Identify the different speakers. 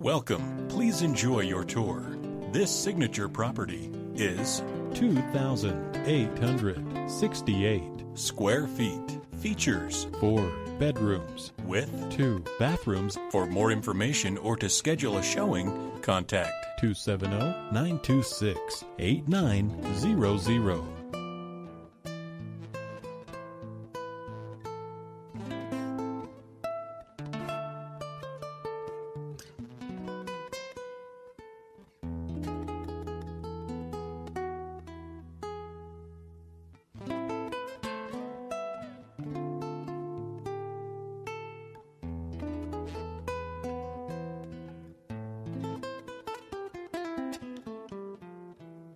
Speaker 1: Welcome. Please enjoy your tour. This signature property is
Speaker 2: 2,868
Speaker 1: square feet. Features
Speaker 2: four bedrooms
Speaker 1: with
Speaker 2: two bathrooms.
Speaker 1: For more information or to schedule a showing, contact
Speaker 2: 270 926 8900.